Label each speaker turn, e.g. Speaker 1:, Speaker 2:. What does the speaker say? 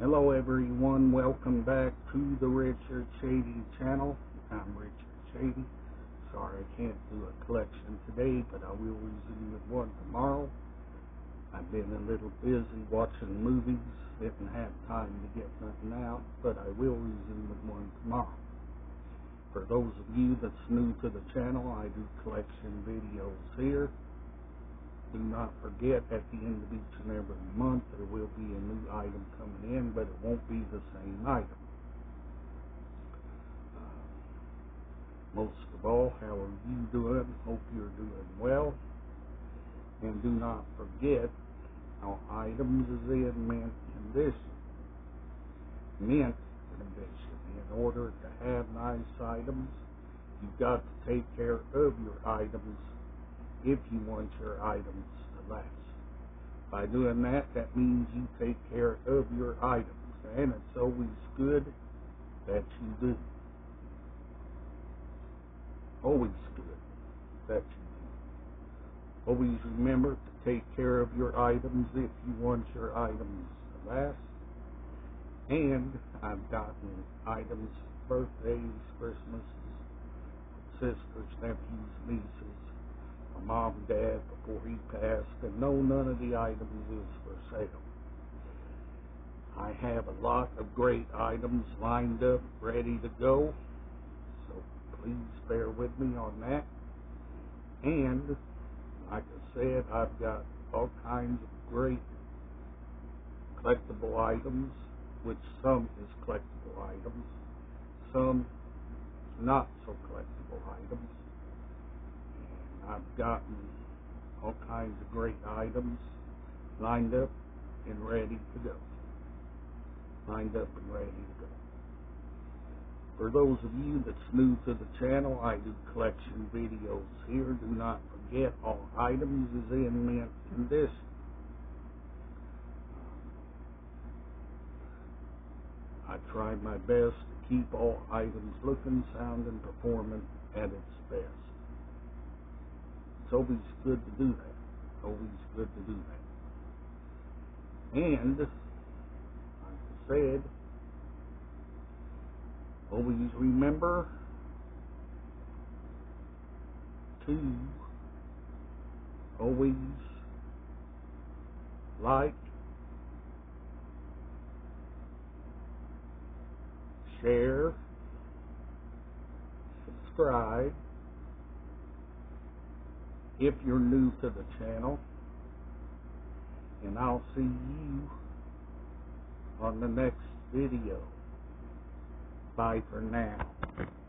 Speaker 1: Hello everyone, welcome back to the Richard Chaney channel. I'm Richard Chaney. Sorry I can't do a collection today, but I will resume with one tomorrow. I've been a little busy watching movies, didn't have time to get nothing out, but I will resume with one tomorrow. For those of you that's new to the channel, I do collection videos here. Do not forget, at the end of each and every month, there will be a new item coming in, but it won't be the same item. Uh, most of all, how are you doing? Hope you're doing well. And do not forget, our items is in mint condition. Mint condition. In order to have nice items, you've got to take care of your items if you want your items to last. By doing that, that means you take care of your items, and it's always good that you do. Always good that you do. Always remember to take care of your items if you want your items to last. And I've gotten items, birthdays, Christmases, sisters, nephews, nieces, my mom and dad before he passed, and no, none of the items is for sale. I have a lot of great items lined up, ready to go, so please bear with me on that. And, like I said, I've got all kinds of great collectible items, which some is collectible items, some not so collectible items I've gotten all kinds of great items lined up and ready to go. Lined up and ready to go. For those of you that's new to the channel, I do collection videos here. Do not forget all items is in mint condition. I try my best to keep all items looking, sounding, performing at its best. Always good to do that. Always good to do that. And, like I said, always remember to always like, share, subscribe, if you're new to the channel. And I'll see you on the next video. Bye for now.